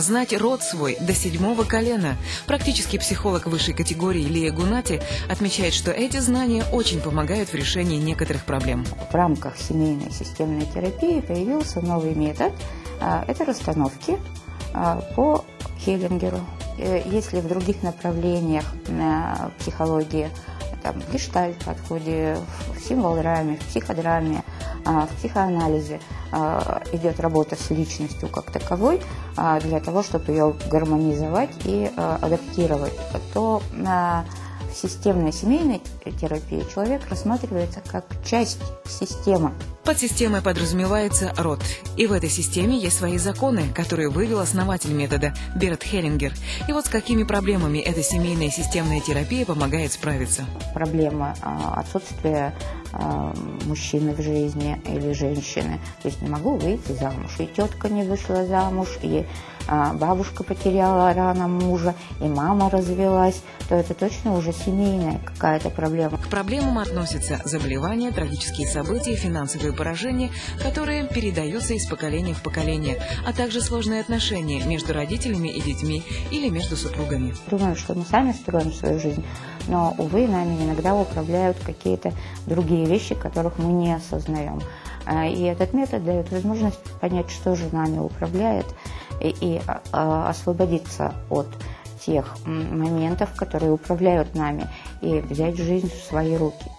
знать род свой до седьмого колена. Практический психолог высшей категории Лия Гунати отмечает, что эти знания очень помогают в решении некоторых проблем. В рамках семейной системной терапии появился новый метод. А, это расстановки а, по Хеллингеру. Э, если в других направлениях психологии там, в гештальт-подходе, в символ-драме, в психодраме, а, в психоанализе а, идет работа с личностью как таковой а, для того, чтобы ее гармонизовать и адаптировать, то в системной семейной терапии человек рассматривается как часть системы. Под системой подразумевается род. И в этой системе есть свои законы, которые вывел основатель метода Берт Хеллингер. И вот с какими проблемами эта семейная системная терапия помогает справиться. Проблема отсутствия мужчины в жизни или женщины. То есть не могу выйти замуж. И тетка не вышла замуж, и бабушка потеряла рано мужа, и мама развелась, то это точно уже семейная какая-то проблема. К проблемам относятся заболевания, трагические события, финансовые поражения, которые передаются из поколения в поколение, а также сложные отношения между родителями и детьми или между супругами. Думаю, что мы сами строим свою жизнь, но, увы, нами иногда управляют какие-то другие вещи, которых мы не осознаем. А, и этот метод дает возможность понять, что же нами управляет, и, и а, освободиться от тех моментов, которые управляют нами, и взять жизнь в свои руки.